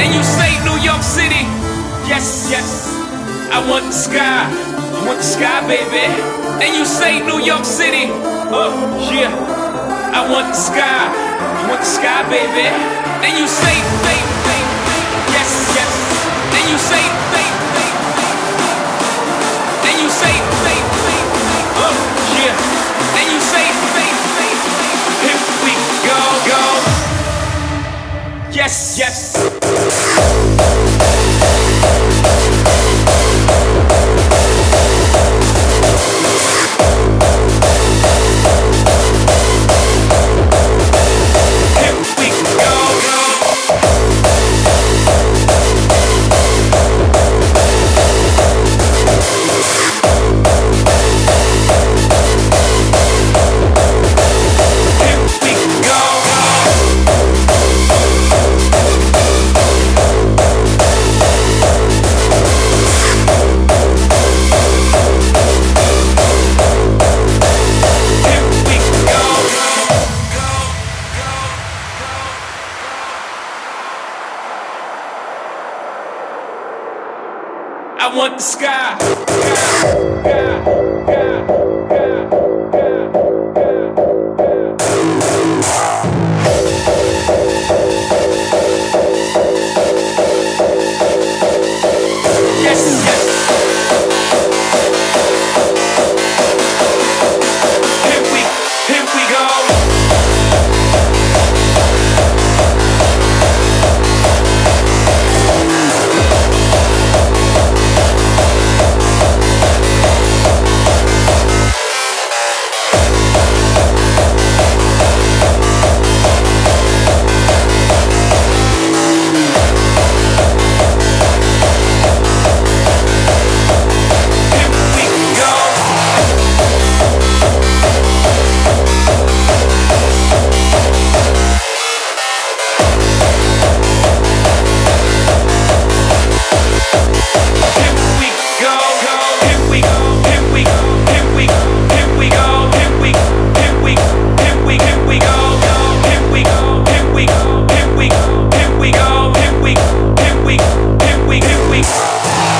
And you say New York City, yes, yes. I want the sky, I want the sky, baby. And you say New York City, oh yeah. I want the sky, I want the sky, baby. And you say, babe, yes, yes. And you say, and you say, oh yeah. And you say, here we go, go. Yes, yes. Want the sky. Sky, sky, sky,